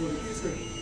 Yes, sir.